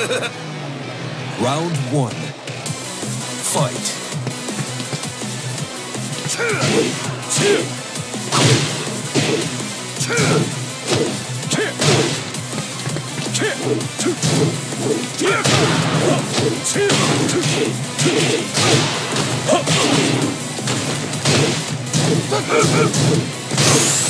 Round one. Fight.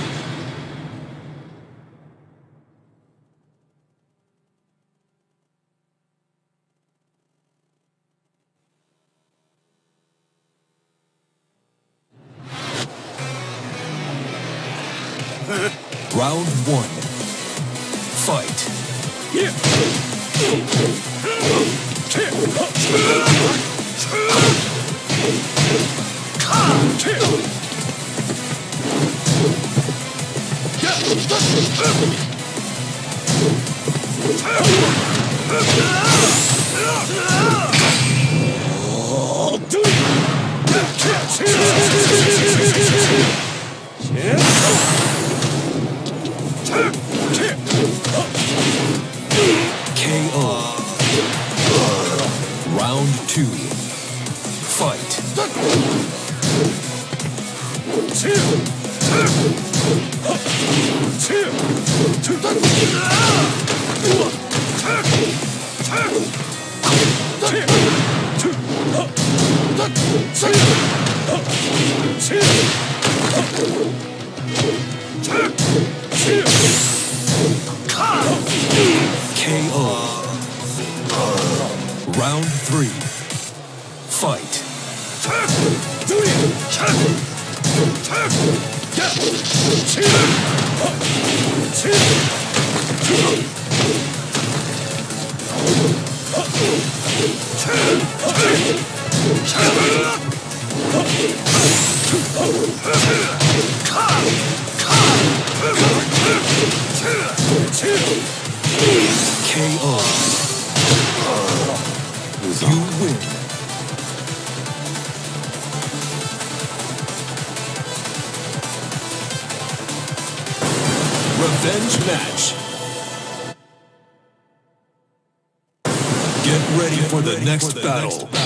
Shoot! battle.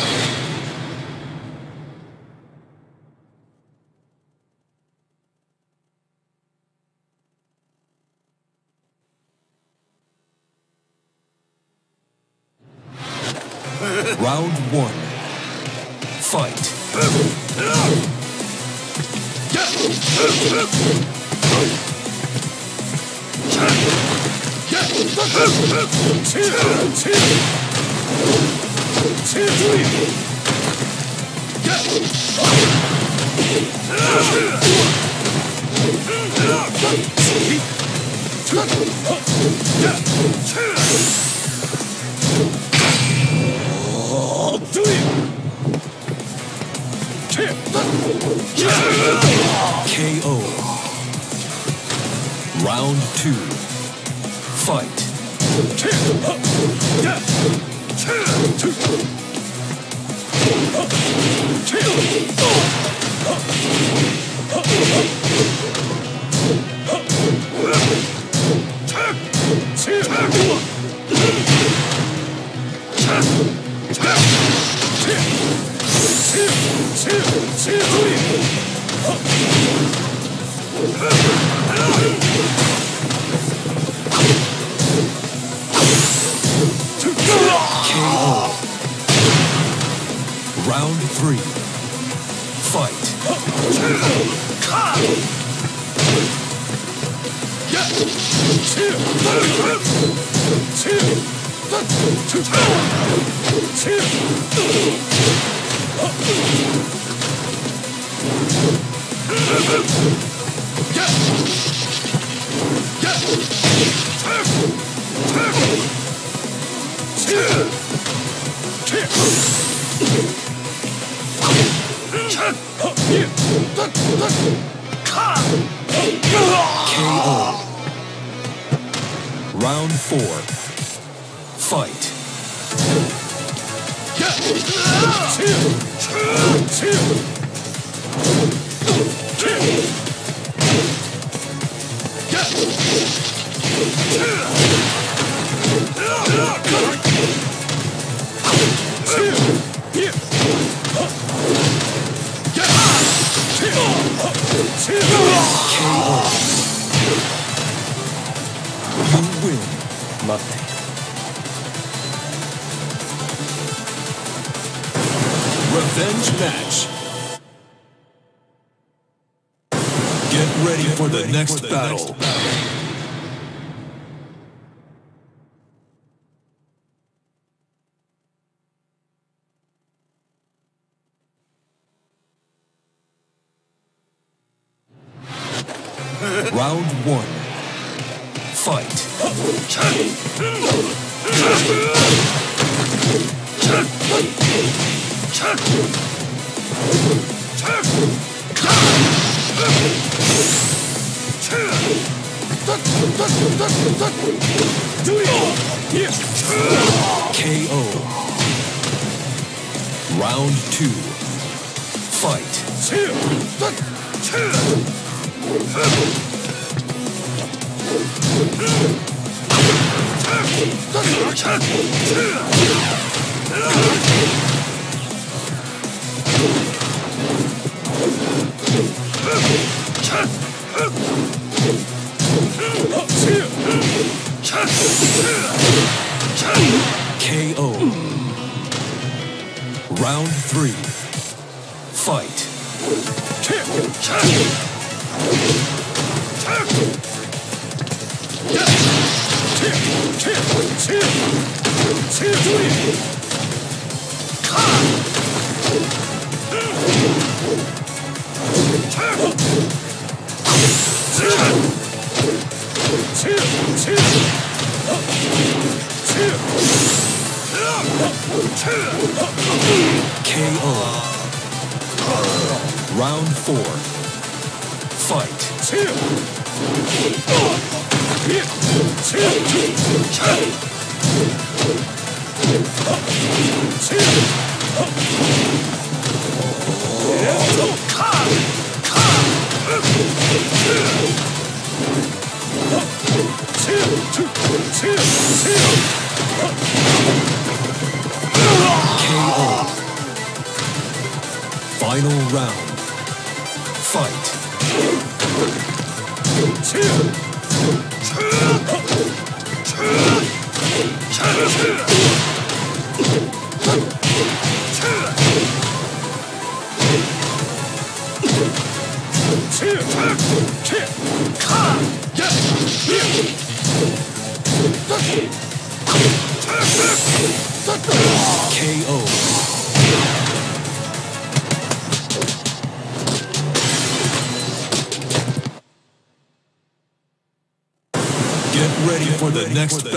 You nothing. Revenge match. Get ready for the next battle.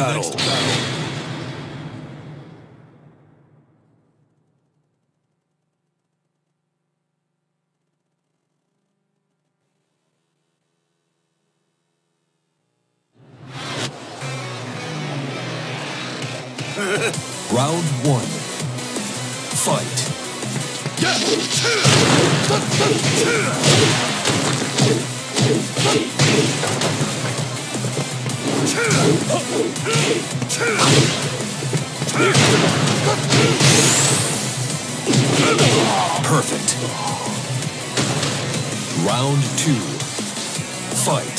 Battle. Perfect. Round two. Fight.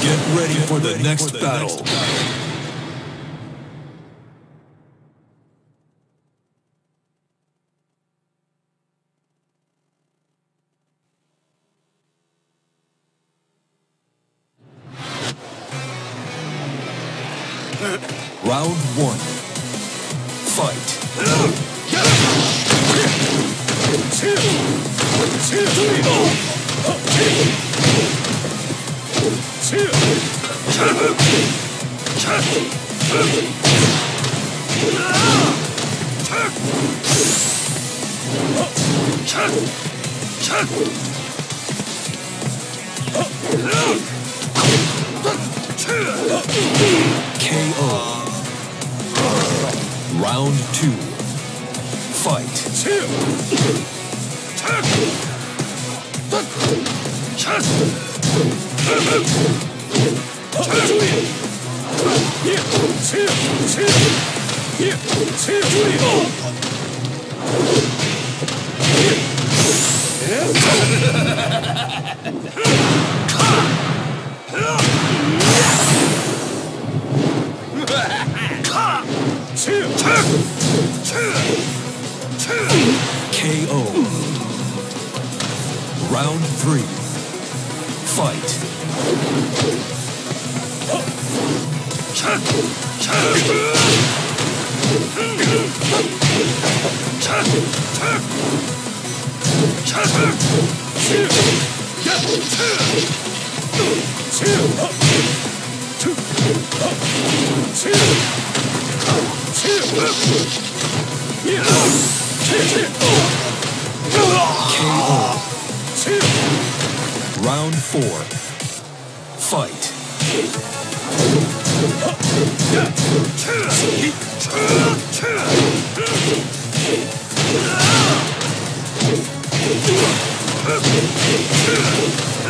Get ready for the next battle.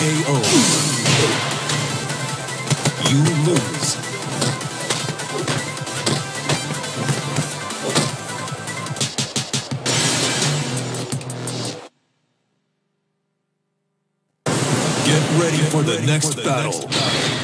KO. You lose. Get ready for the next battle.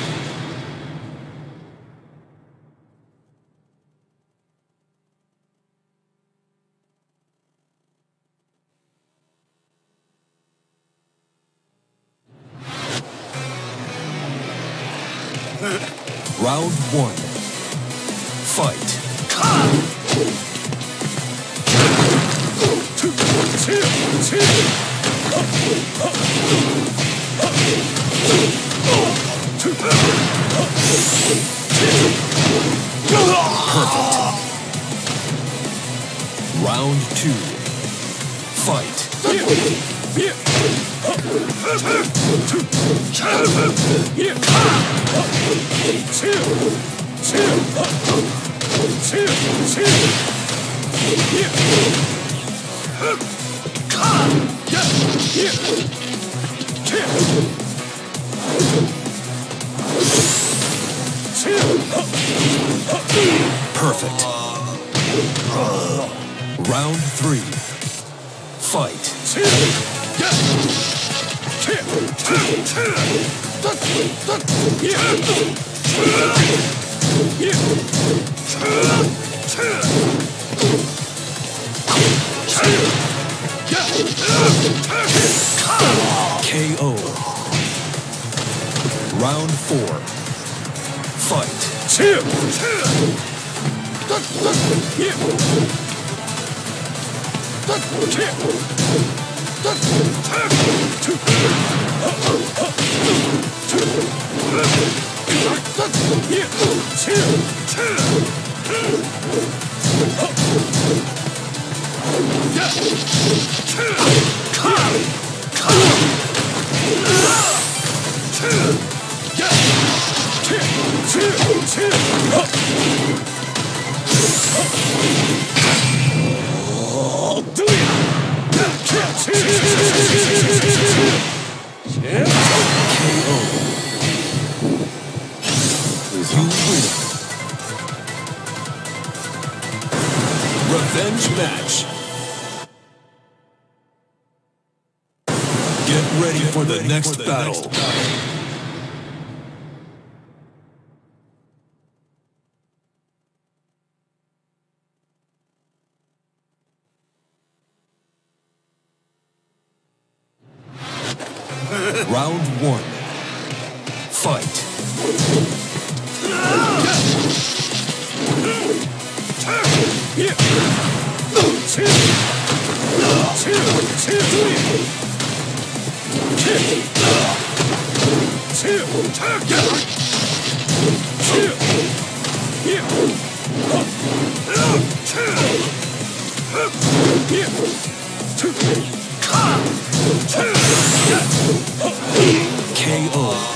KO.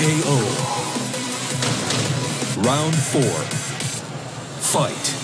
KO. Round four. Fight.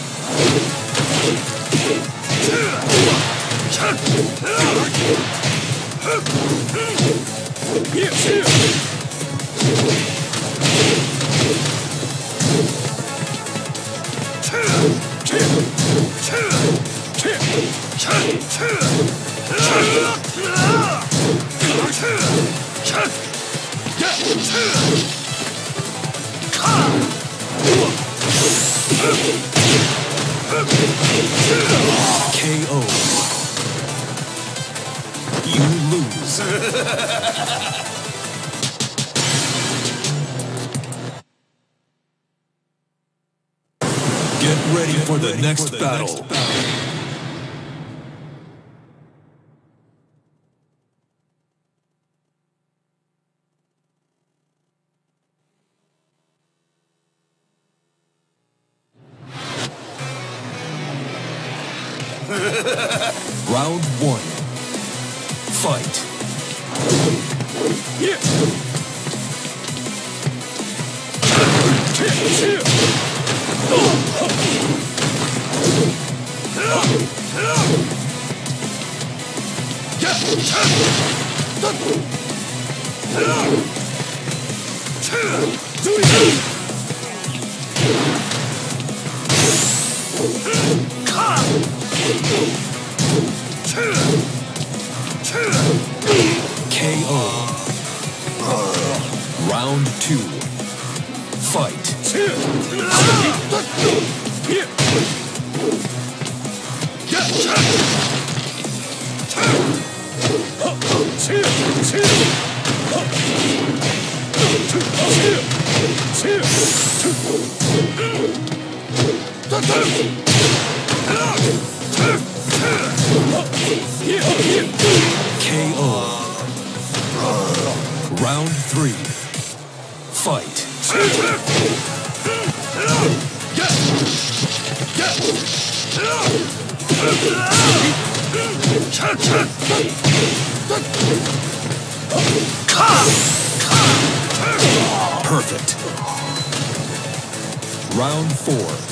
KO. You lose. Get ready for the next battle. Four.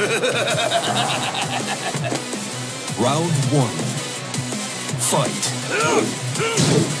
Round one. Fight.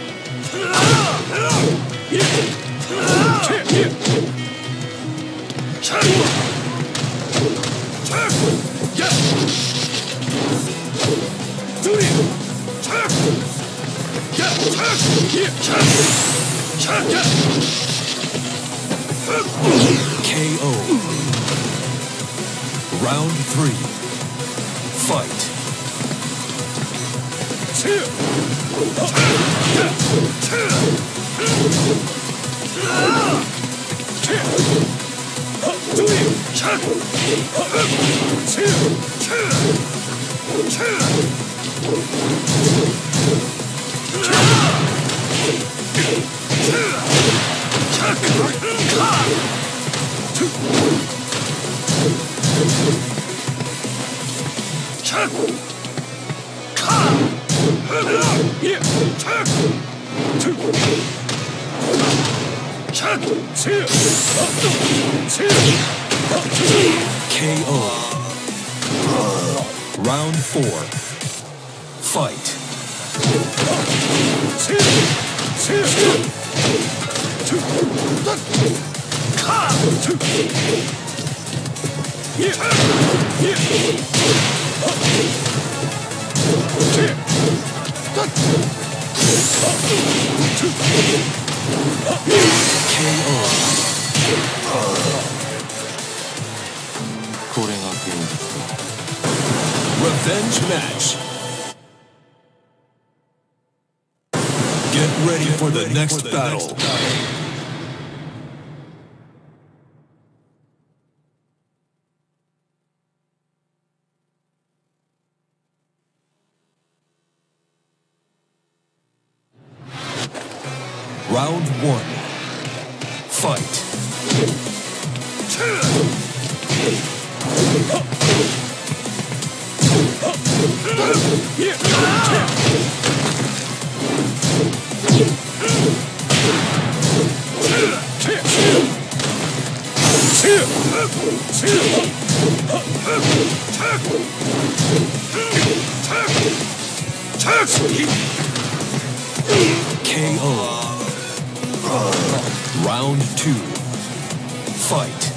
Fight.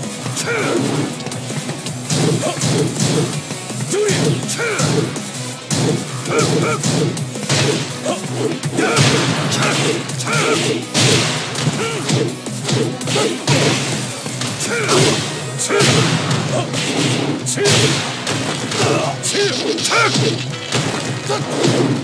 Yeah!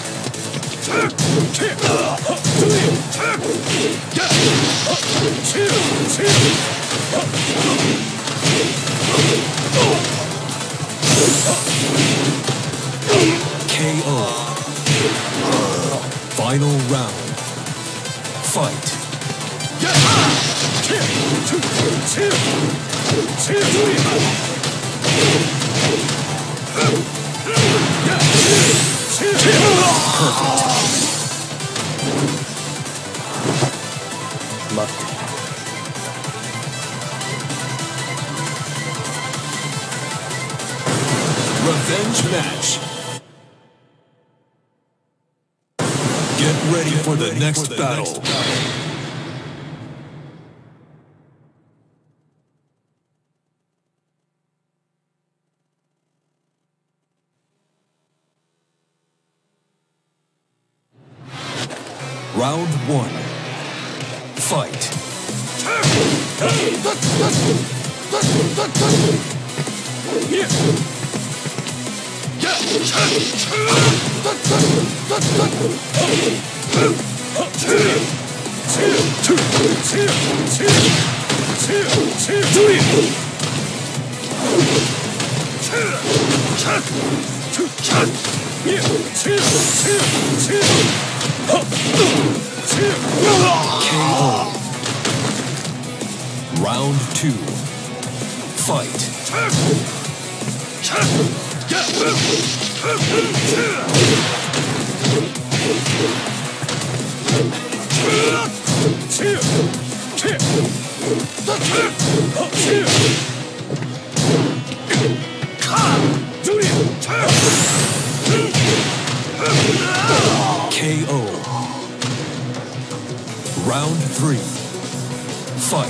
KO. Final round. Fight. Revenge match. Get ready for the next battle. KO.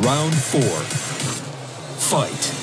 Round four. Fight.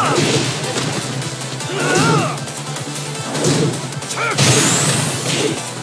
Great.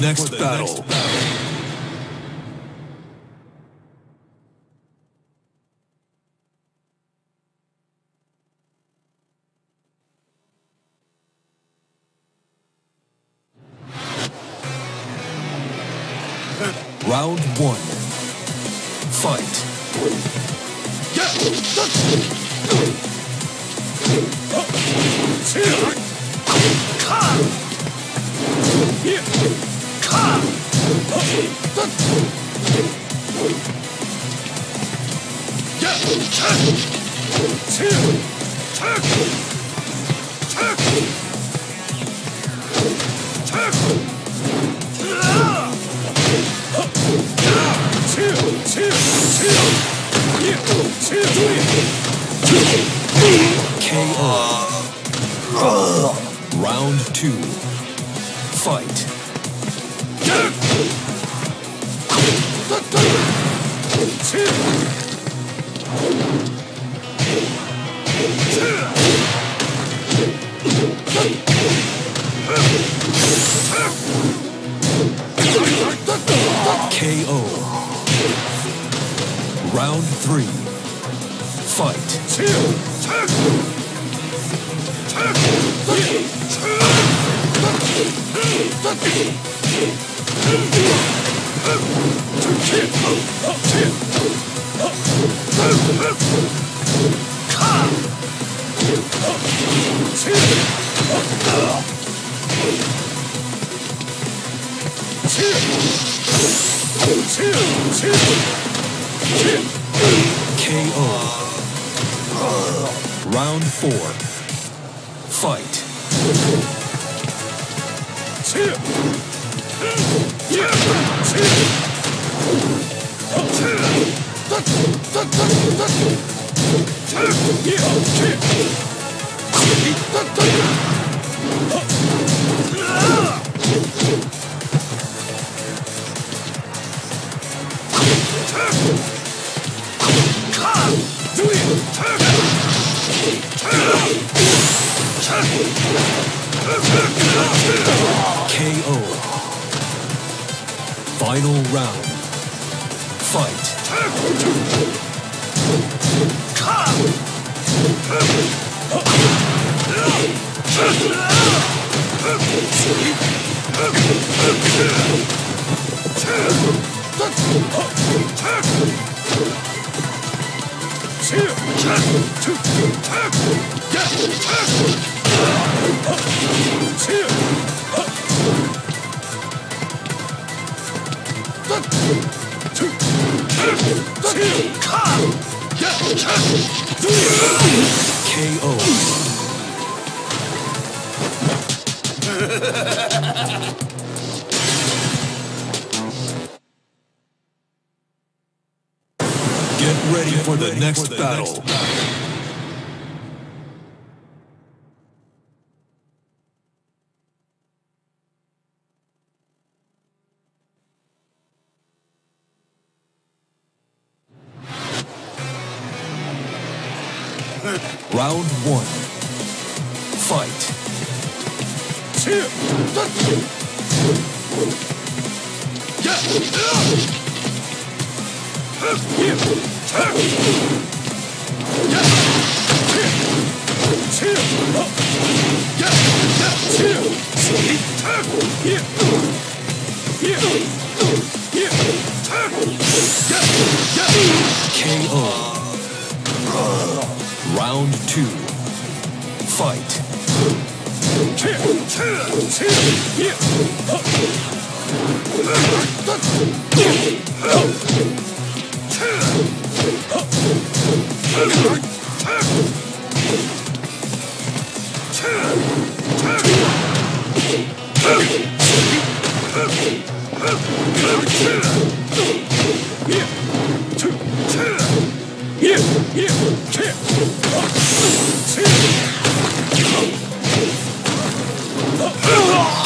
Next battle.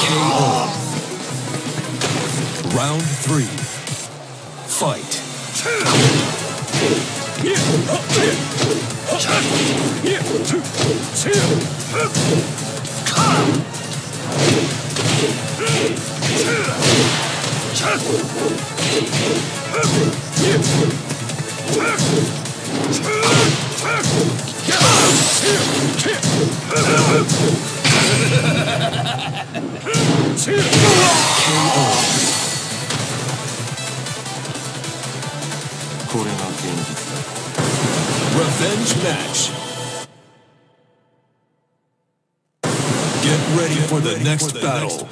KO. Round three. Fight. KO. the. Revenge match. Get ready for the next battle.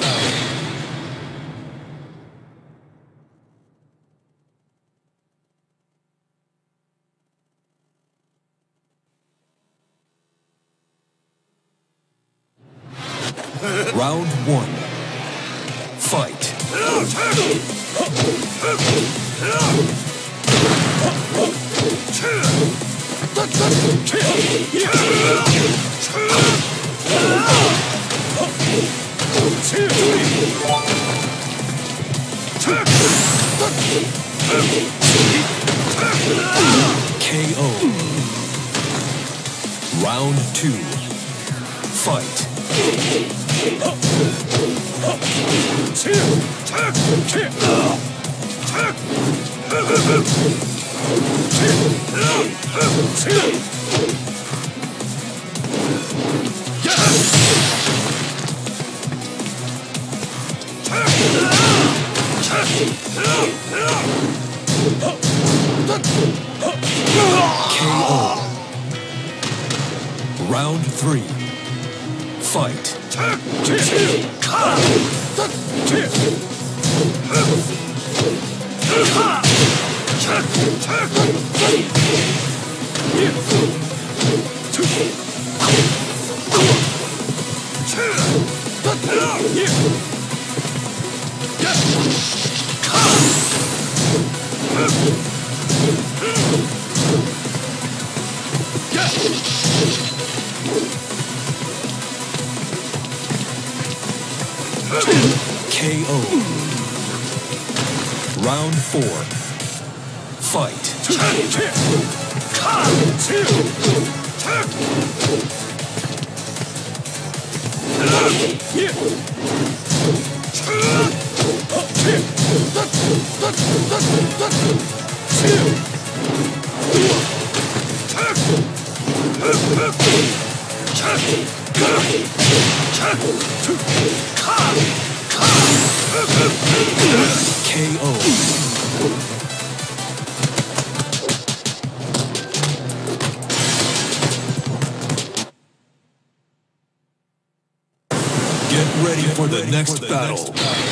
The next battle.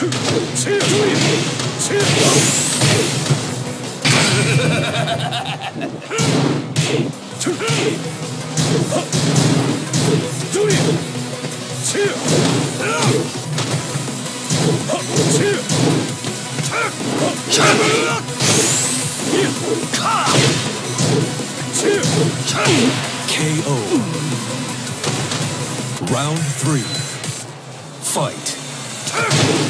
KO. Round three. Fight.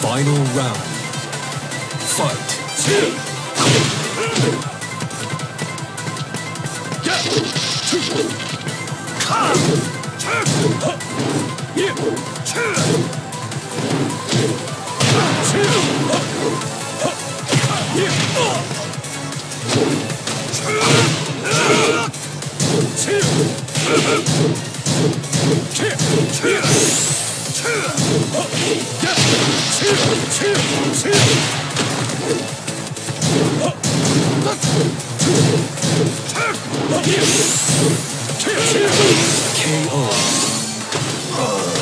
Final round. Fight. KO.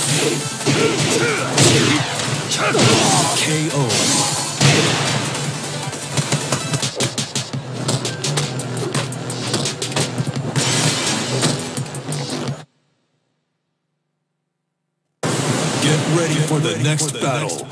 next battle.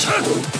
Shut up!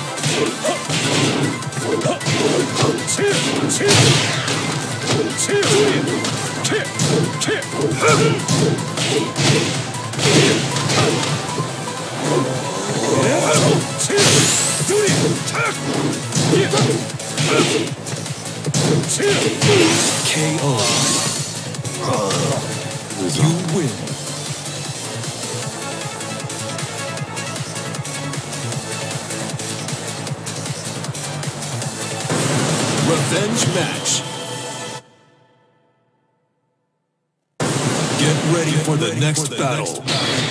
KO. You win. Revenge match. Get ready for the next battle.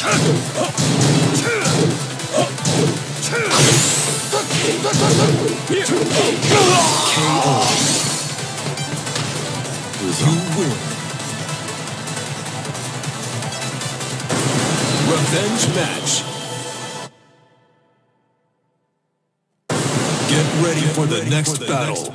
You win. Revenge match. Get ready for the next battle.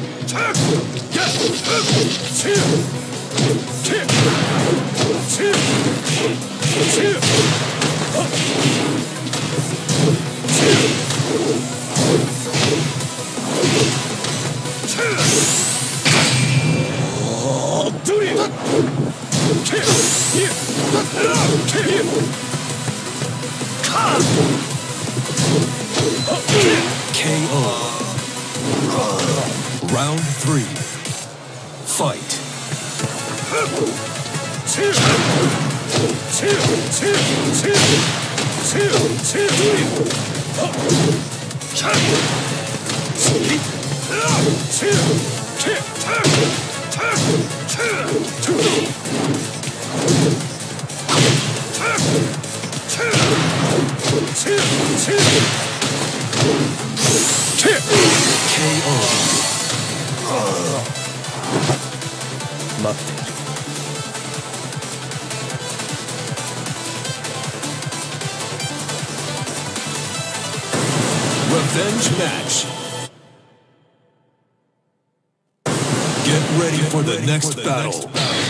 KO. Round three. Fight. KO. Oh. Revenge match. Get ready for the next battle.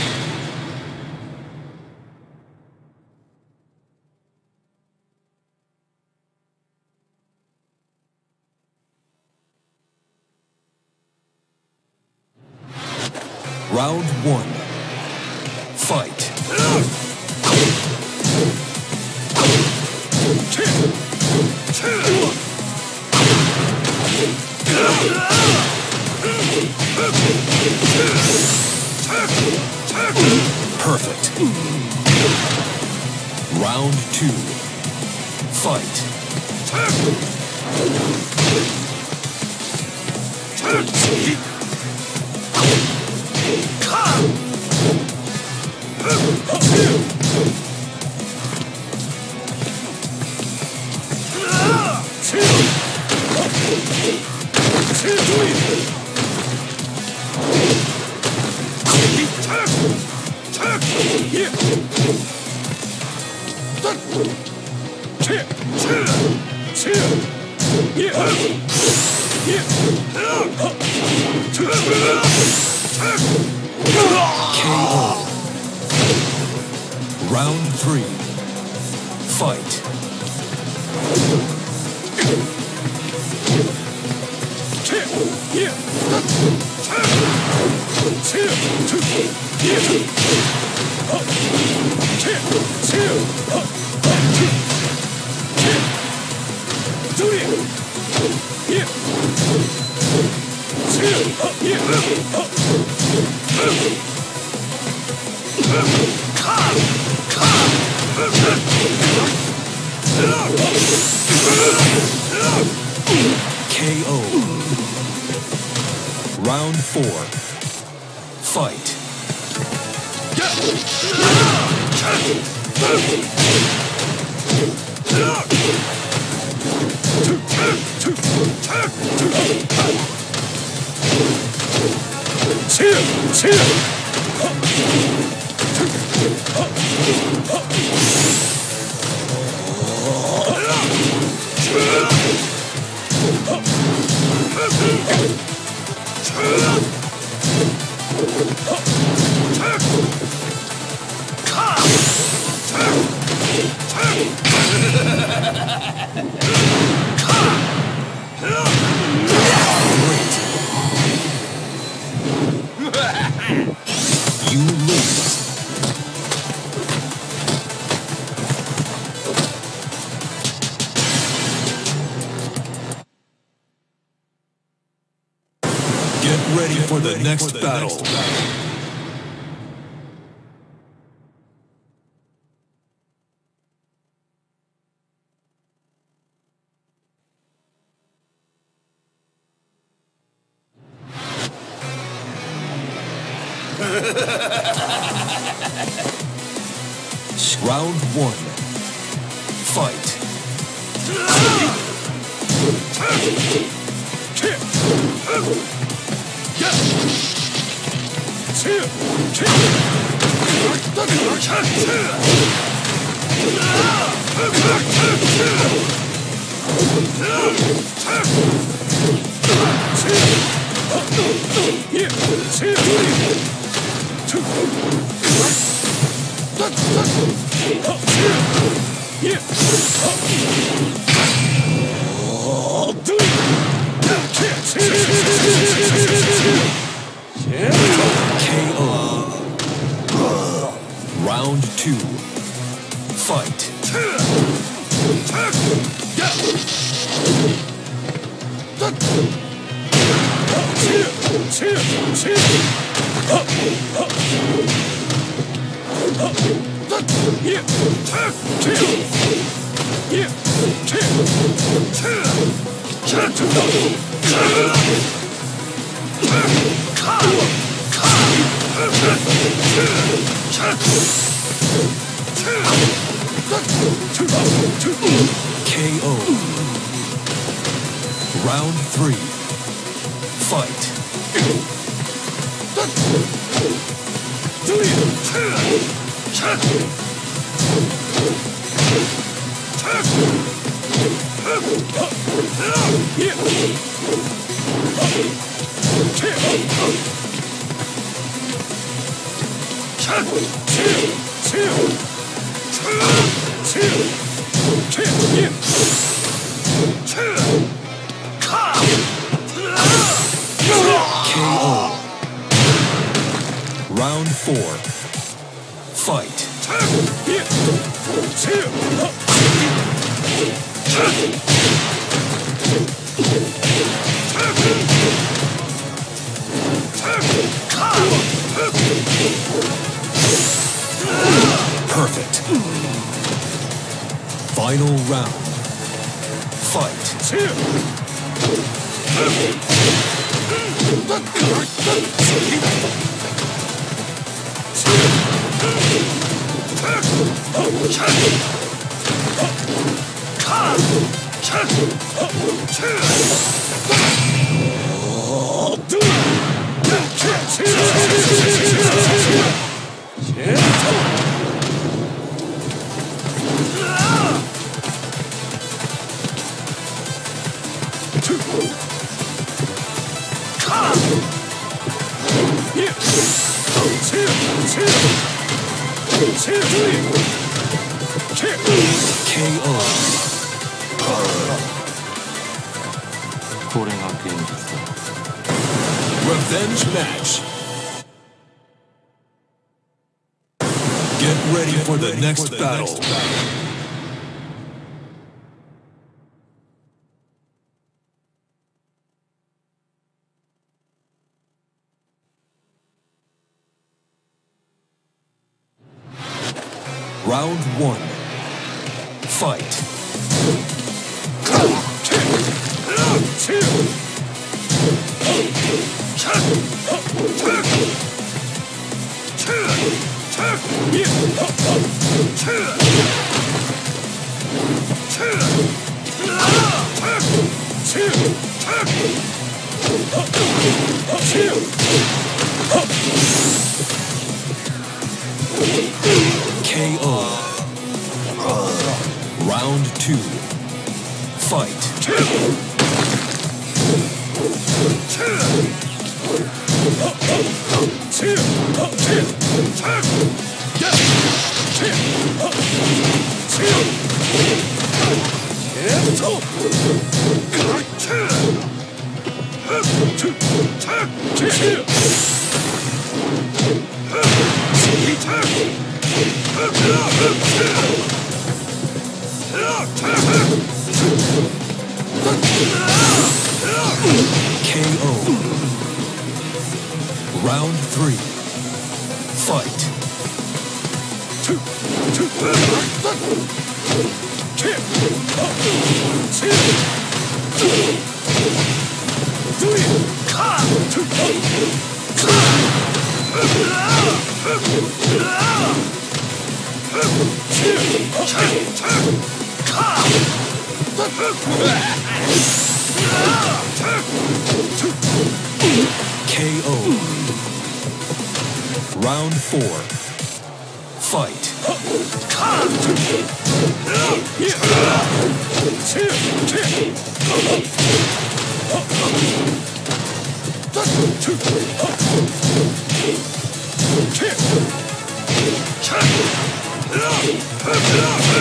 KO. Round four. Fight. Great. Next battle. Perfect. Final round. Fight. KO. これが現実だ Revenge match. Get ready for the next battle.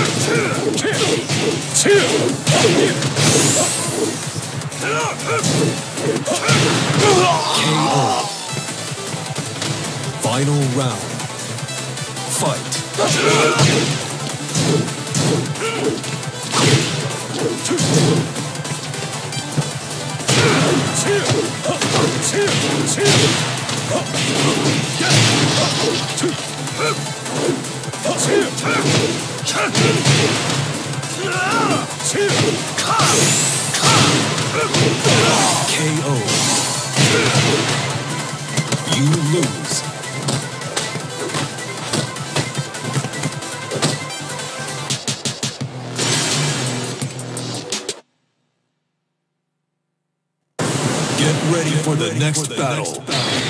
KO. Final round. Fight. KO. You lose. Get ready for the next battle.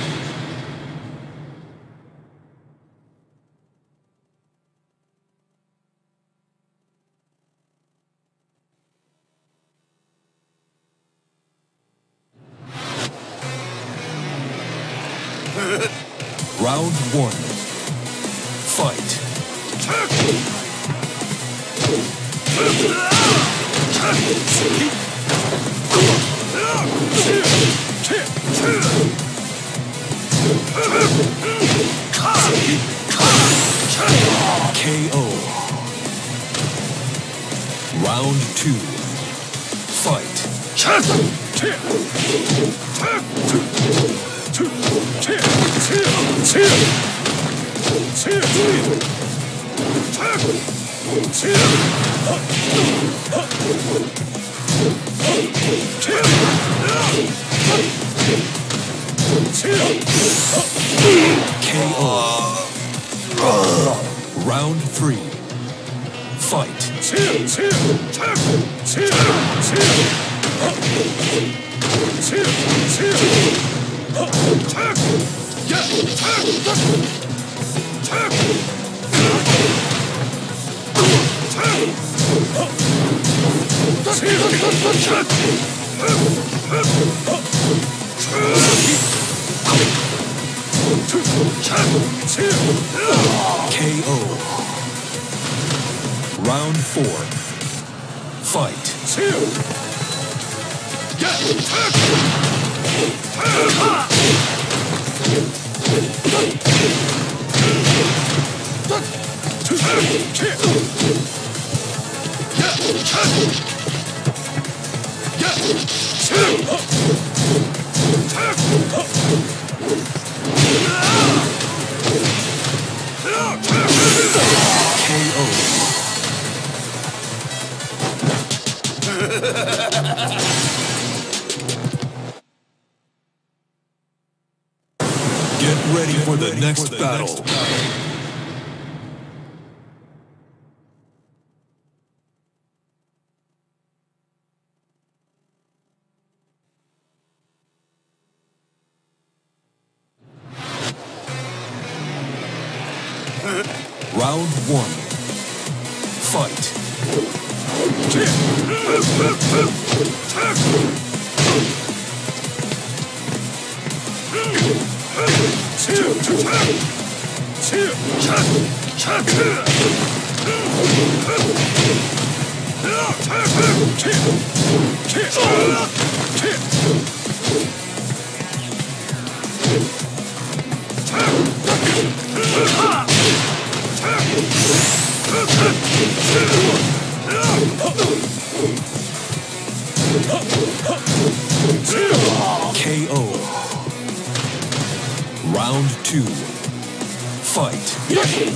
Chuck!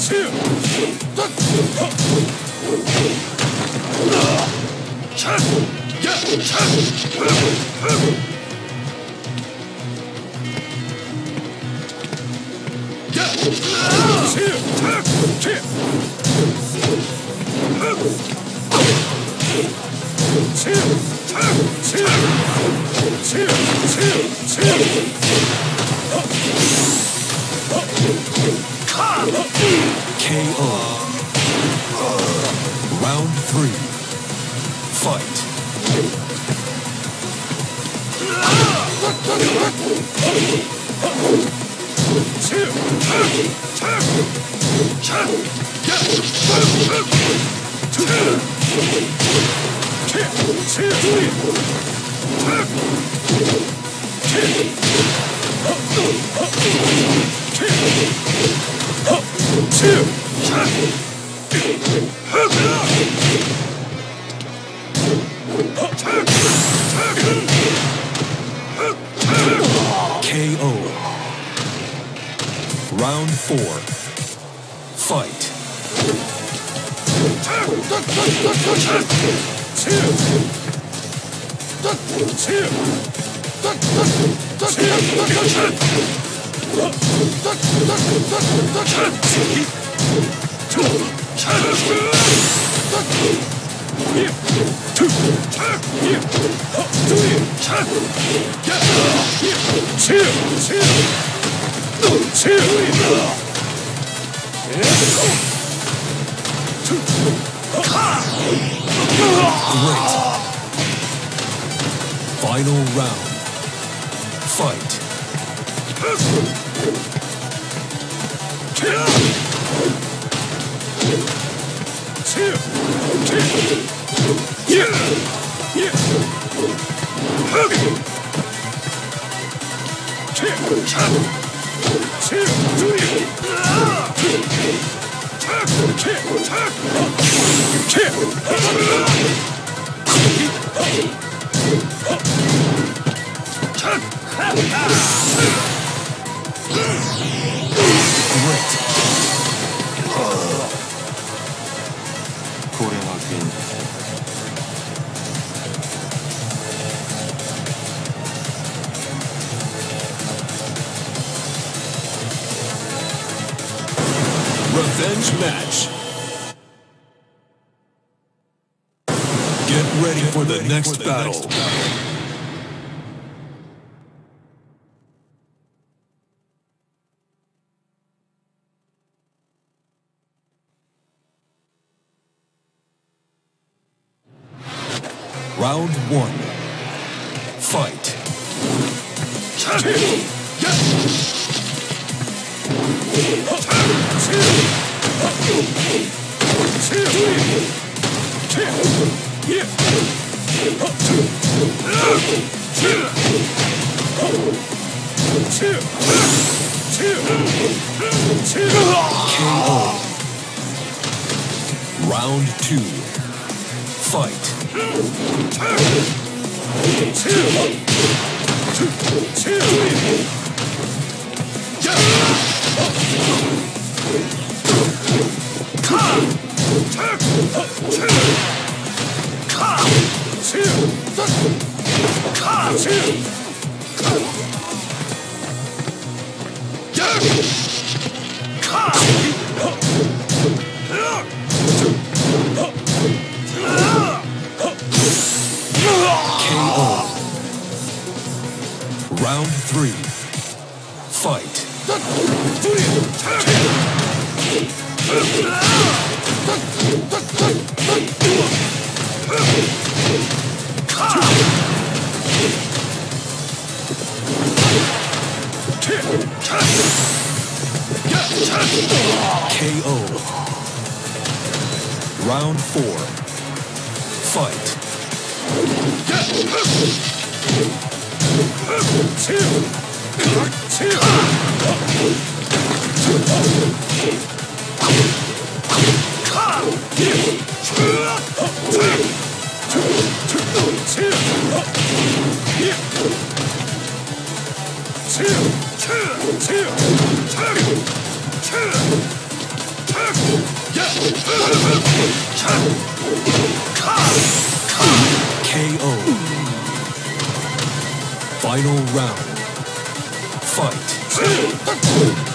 Chuck! Chuck! Chuck! Chuck! Round two. Fight. Round three. KO. Round four. Fight. KO. Final round. Fight.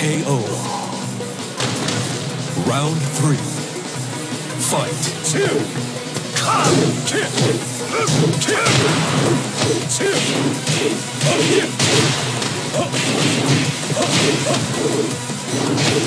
KO. Round three. Fight. KO.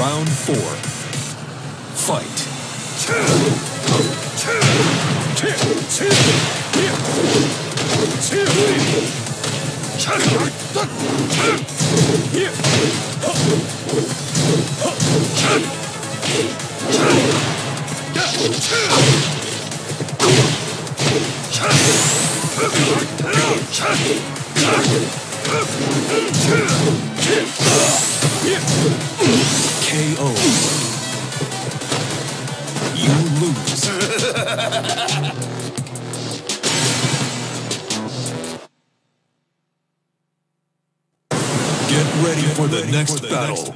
Round four. Fight. KO. You lose. Get ready for the next battle.